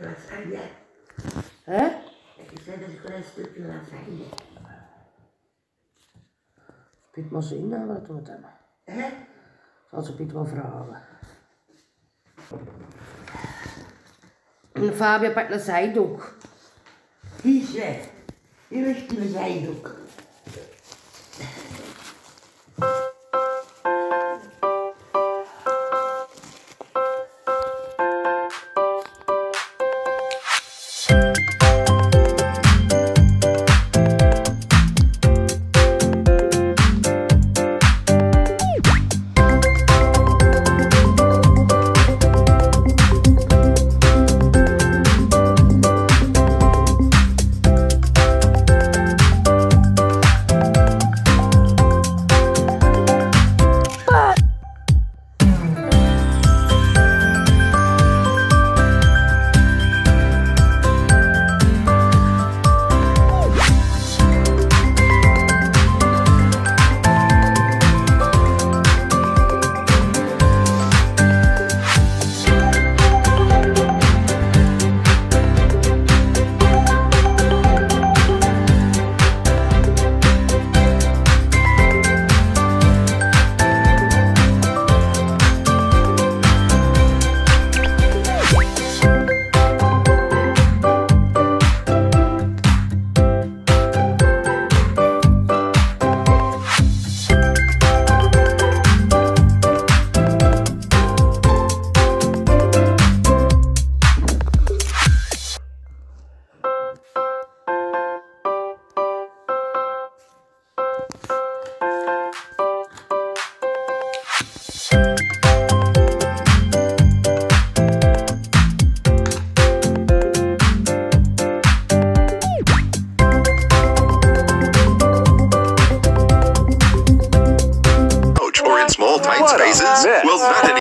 lasagne. Hè? Ik zei dat ik een stukje lasagne. Piet maar zien, dan laten we het dan. Hè? Zal ze Piet wel vragen. En Fabio pakt een zijdoek. Weg. Die ligt de zijdoek. phrases? Well, not any.